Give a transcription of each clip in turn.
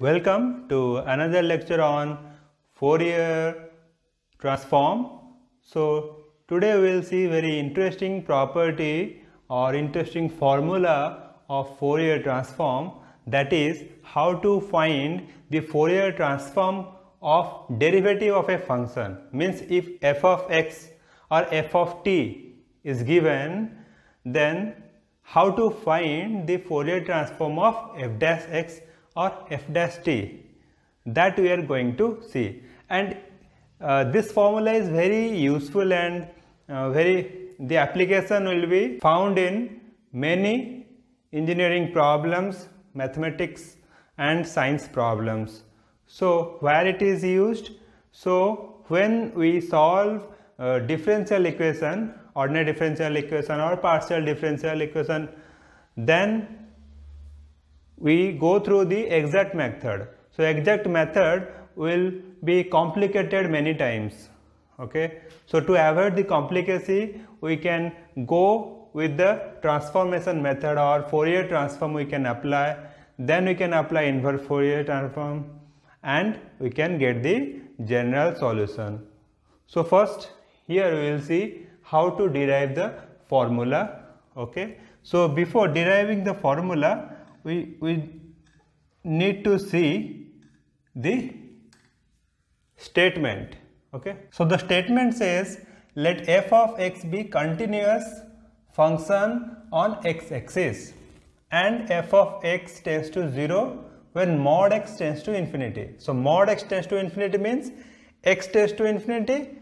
Welcome to another lecture on Fourier transform. So today we will see very interesting property or interesting formula of Fourier transform that is how to find the Fourier transform of derivative of a function means if f of x or f of t is given then how to find the Fourier transform of f dash x or f dash t. That we are going to see. And uh, this formula is very useful and uh, very the application will be found in many engineering problems mathematics and science problems. So where it is used? So when we solve uh, differential equation ordinary differential equation or partial differential equation then we go through the exact method. So exact method will be complicated many times okay? So to avoid the complicacy we can go with the transformation method or Fourier transform we can apply. Then we can apply inverse Fourier transform and we can get the general solution. So first here we will see how to derive the formula okay? So before deriving the formula we, we need to see the statement okay? So the statement says let f of x be continuous function on x axis and f of x tends to 0 when mod x tends to infinity. So mod x tends to infinity means x tends to infinity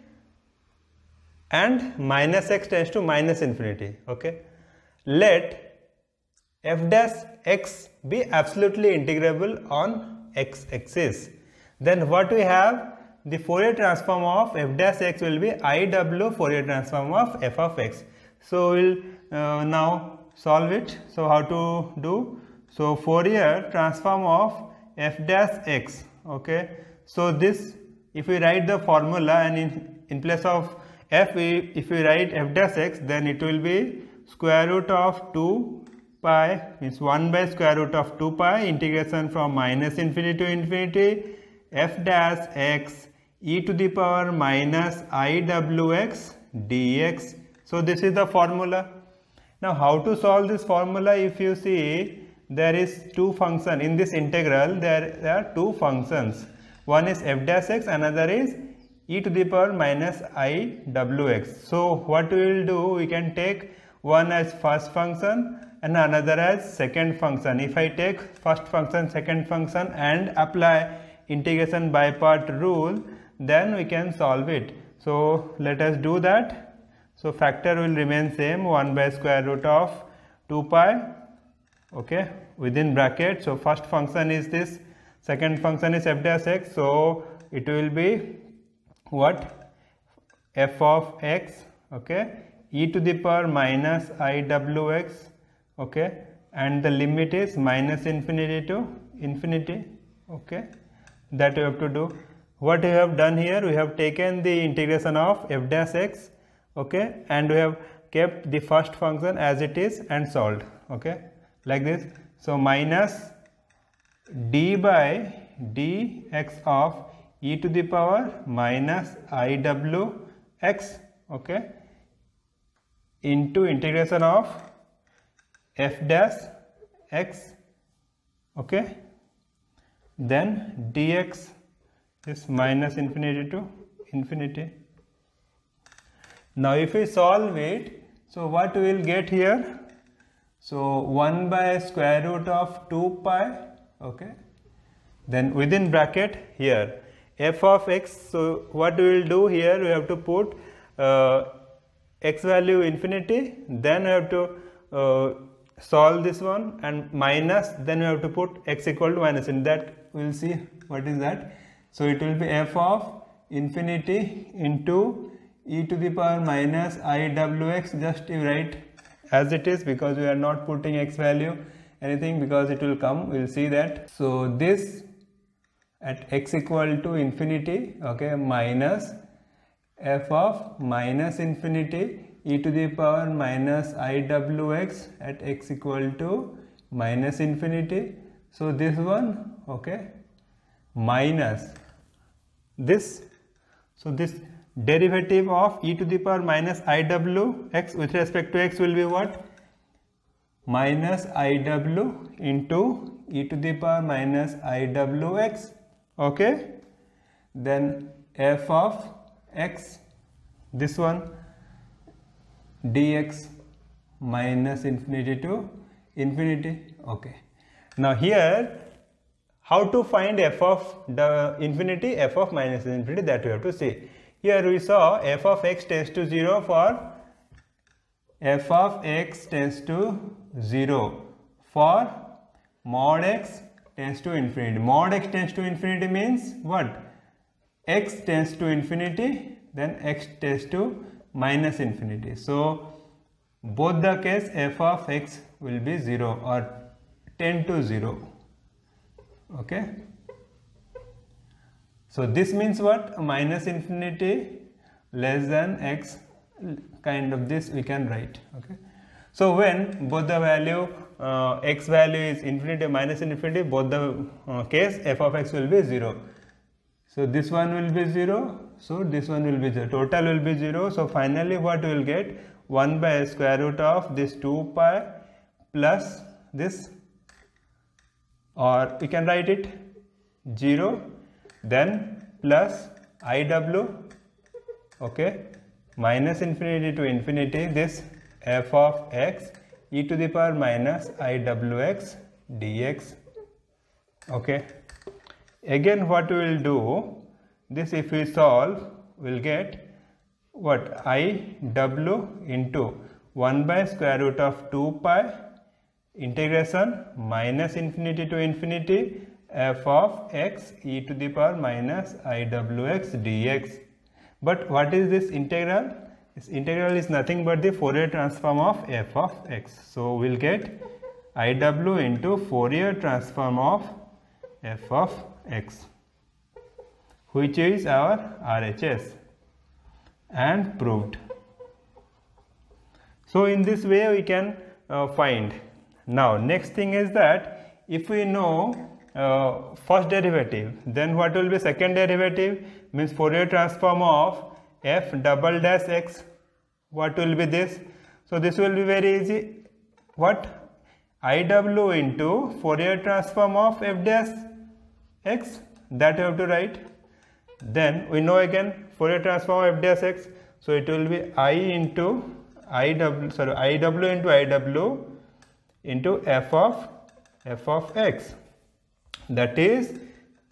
and minus x tends to minus infinity okay? Let f dash x be absolutely integrable on x axis. Then what we have? The Fourier transform of f dash x will be IW Fourier transform of f of x. So we'll uh, now solve it. So how to do? So Fourier transform of f dash x okay? So this if we write the formula and in, in place of f we, if we write f dash x then it will be square root of 2 pi means 1 by square root of 2 pi integration from minus infinity to infinity f dash x e to the power minus iwx dx. So this is the formula. Now how to solve this formula if you see there is two function in this integral there, there are two functions one is f dash x another is e to the power minus iwx. So what we will do we can take one as first function and another as second function. If I take first function, second function and apply integration by part rule, then we can solve it. So let us do that. So factor will remain same 1 by square root of 2 pi okay within bracket. So first function is this, second function is f dash x. So it will be what f of x okay e to the power minus iwx okay? And the limit is minus infinity to infinity okay? That we have to do. What we have done here we have taken the integration of f dash x okay? And we have kept the first function as it is and solved okay? Like this. So minus d by dx of e to the power minus iw x okay into integration of f dash x okay? Then dx is minus infinity to infinity. Now if we solve it so what we will get here? So 1 by square root of 2 pi okay? Then within bracket here f of x so what we will do here we have to put uh, x value infinity then we have to uh, solve this one and minus then we have to put x equal to minus. In that we will see what is that. So it will be f of infinity into e to the power minus iwx just you write as it is because we are not putting x value anything because it will come we will see that. So this at x equal to infinity okay minus f of minus infinity e to the power minus iwx at x equal to minus infinity. So this one okay minus this. So this derivative of e to the power minus iwx with respect to x will be what? Minus iw into e to the power minus iwx okay. Then f of x this one dx minus infinity to infinity okay now here how to find f of the infinity f of minus infinity that we have to see here we saw f of x tends to 0 for f of x tends to 0 for mod x tends to infinity. Mod x tends to infinity means what? X tends to infinity then x tends to minus infinity. So both the case f of x will be 0 or tend to 0 okay so this means what? Minus infinity less than x kind of this we can write. Okay. So when both the value uh, x value is infinity minus infinity both the uh, case f of x will be 0. So this one will be 0. So this one will be 0. Total will be 0. So finally what we will get 1 by square root of this 2 pi plus this or we can write it 0 then plus iw okay minus infinity to infinity this f of x e to the power minus iwx dx okay again what we will do this if we solve we'll get what i w into 1 by square root of 2 pi integration minus infinity to infinity f of x e to the power minus iwx dx. But what is this integral? This integral is nothing but the Fourier transform of f of x. So, we will get iw into Fourier transform of f of x which is our RHS and proved. So, in this way we can uh, find. Now, next thing is that if we know uh, first derivative then what will be second derivative? Means Fourier transform of f double dash x. What will be this? So this will be very easy. What? Iw into Fourier transform of f dash x that you have to write. Then we know again Fourier transform of f dash x. So it will be i into iw sorry iw into iw into f of f of x. That is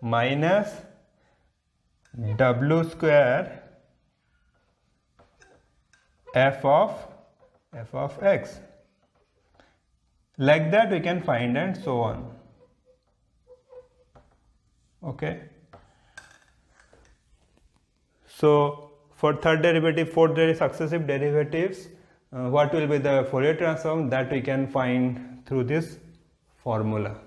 minus w square f of f of x. Like that we can find and so on okay. So for third derivative fourth derivative successive derivatives uh, what will be the Fourier transform that we can find through this formula